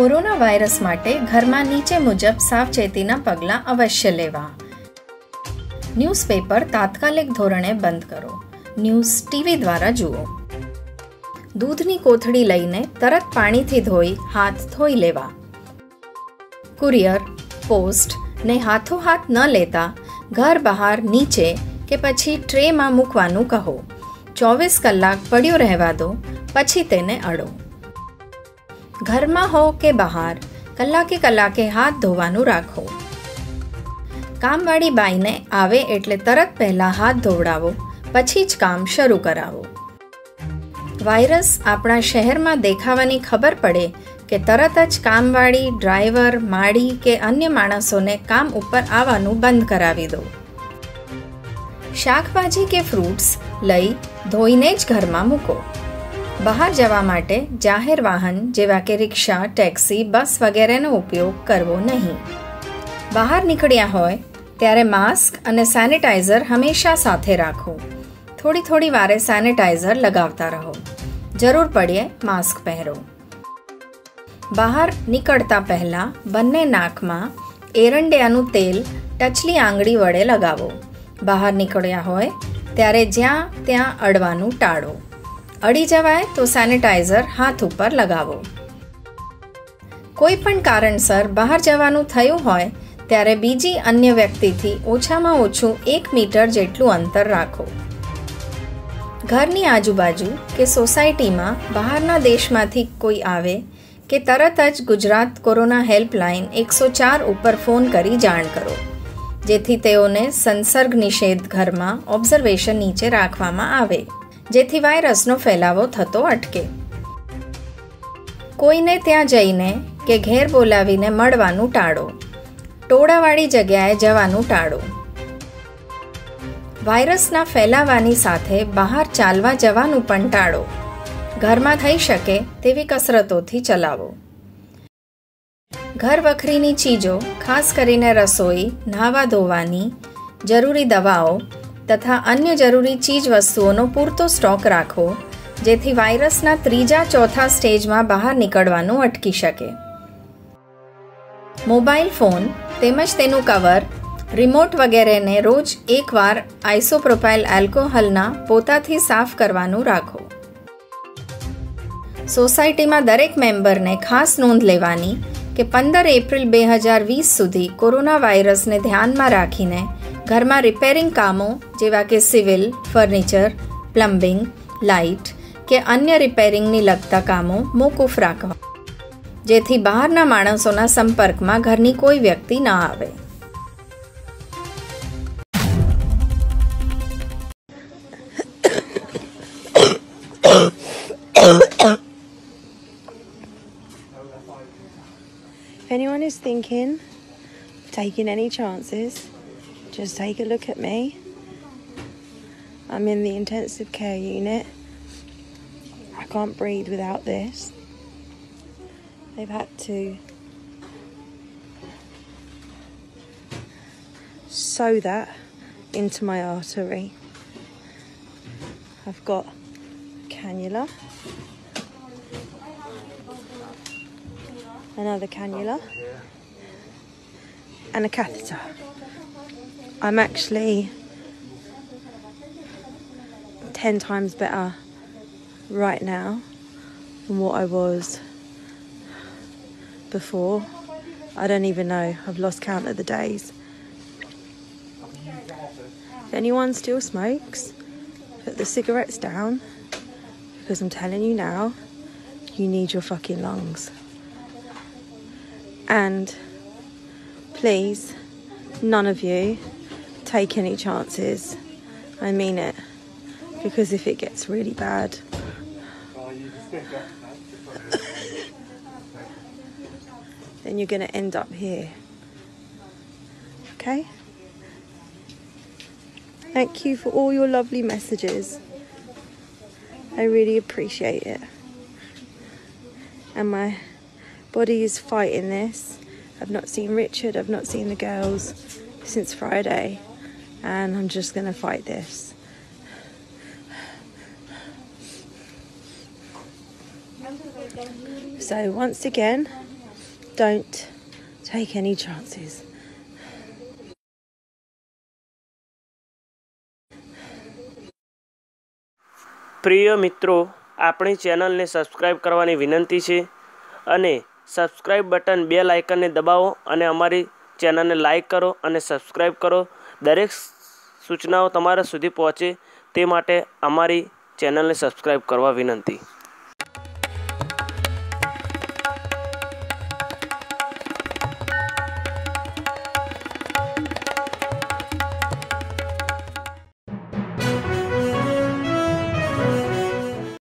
Corona virus માટે ઘરમાં નીચે મુજબ સાવચેતીના પગલાં અવશ્ય લેવા. ન્યૂઝપેપર તાત્કાલિક ધોરણે બંધ કરો. ન્યૂઝ ટીવી દ્વારા જુઓ. દૂધની કોથળી લઈને તરત પાણીથી ધોઈ હાથ ધોઈ લેવા. કુરિયર, પોસ્ટ ને હાથોહાથ ન લેતા ઘર બહાર નીચે કે પછી ટ્રેમાં મૂકવાનું કહો. ચોવીસ કલાક પડ્યો રહેવા દો, પછી તેને અડો. ઘરમાં હો કે બહાર, કલાકે કલાકે હાથ ધોવાનું રાખો. કામવાળી બાઈને આવે એટલે તરત પહેલાં હાથ ધોવડાવો, પછી જ કામ શરૂ કરાવો. વાયરસ આપણા શહેરમાં દેખાવાની ખબર પડે કે તરત જ કામવાળી, ડ્રાઈવર, માળી કે અન્ય માણસોને કામ ઉપર આવવાનું બંધ કરાવી દો. શાકભાજી કે ફ્રૂટ્સ લઈ ધોઈને જ ઘરમાં મૂકો. બહાર જવા માટે જાહેર વાહન જેવા કે રિક્ષા, ટેક્સી, બસ વગેરેનો ઉપયોગ કરવો નહીં. બહાર નીકળ્યા હોય ત્યારે માસ્ક અને સેનિટાઈઝર હંમેશા સાથે રાખો. થોડી થોડી વારે સેનિટાઈઝર લગાવતા રહો. જરૂર પડે માસ્ક પહેરો. બહાર નીકળતા પહેલાં બંને નાકમાં એરંડિયાનું તેલ ટચલી આંગળી વડે લગાવો. બહાર નીકળ્યા હોય ત્યારે જ્યાં ત્યાં અડવાનું ટાળો. અડી જવાય તો સેનિટાઈઝર હાથ ઉપર લગાવો. કોઈ પણ કારણસર બહાર જવાનું થયું હોય, ત્યારે બીજી અન્ય વ્યક્તિથી ઓછામાં ઓછું એક મીટર જેટલું અંતર રાખો. ઘરની આજુબાજુ કે સોસાયટીમાં બહારના દેશમાંથી કોઈ આવે કે તરત જ ગુજરાત કોરોના હેલ્પલાઇન એકસો ચાર ઉપર ફોન કરી જાણ કરો, જેથી તેઓને સંસર્ગ નિષેધ ઘરમાં ઓબ્ઝર્વેશન નીચે રાખવામાં આવે. જેથી વાયરસનો ફેલાવો થતો અટકે. કોઈને ત્યાં જઈને કે ઘેર બોલાવીને મળવાનું ટાળો. ટોળાવાળી જગ્યાએ જવાનું ટાળો. વાયરસના ફેલાવાની સાથે બહાર ચાલવા જવાનું પણ ટાળો. ઘરમાં થઈ શકે તેવી કસરતોથી ચલાવો. ઘર વખરીની ચીજો, ખાસ કરીને રસોઈ, નાહવા ધોવાની જરૂરી દવાઓ તથા અન્ય જરૂરી ચીજ વસ્તુઓનો પૂરતો સ્ટોક રાખો, જેથી વાયરસના ત્રીજા ચોથા સ્ટેજમાં બહાર નીકળવાનું અટકી શકે. મોબાઈલ ફોન તેમજ તેનું કવર, રિમોટ વગેરેને રોજ એકવાર આઇસોપ્રોપાઇલ આલ્કોહોલના પોતાથી સાફ કરવાનું રાખો. સોસાયટીમાં દરેક મેમ્બરને ખાસ નોંધ લેવાની કે પંદર એપ્રિલ બે હજાર વીસ સુધી કોરોના વાયરસને ધ્યાનમાં રાખીને ઘરમાં રિપેરિંગ કામો જેવા કે સિવિલ ફર્નિચર પ્લમ્બિંગ લાઇટ કે અન્ય રિપેરિંગની લગતા કામો મોકૂફ રાખવા. જેથી બહારના માણસોના સંપર્કમાં ઘરની કોઈ વ્યક્તિ ન આવે. If anyone is thinking taking any chances, just take a look at me. I'm in the intensive care unit. I can't breathe without this. They've had to sew that into my artery. I've got cannula. another cannula, and a catheter. I'm actually 10 times better right now than what I was before. I don't even know, I've lost count of the days. If anyone still smokes, put the cigarettes down because I'm telling you now, you need your fucking lungs. And please, none of you take any chances. I mean it. Because if it gets really bad, then you're going to end up here. Okay? Thank you for all your lovely messages. I really appreciate it. And my body is fighting this. I've not seen Richard, I've not seen the girls since Friday, and I'm just gonna fight this. So, once again, Don't take any chances. પ્રિય મિત્રો આપણી ચેનલને subscribe કરવાની વિનંતી છે અને subscribe button બે લાઇકનને દબાવો અને અમારી ચેનલને લાઇક કરો અને સબસ્ક્રાઈબ કરો દરેક સૂચનાઓ તમારા સુધી પહોંચે તે માટે અમારી ચેનલને સબસ્ક્રાઈબ કરવા વિનંતી.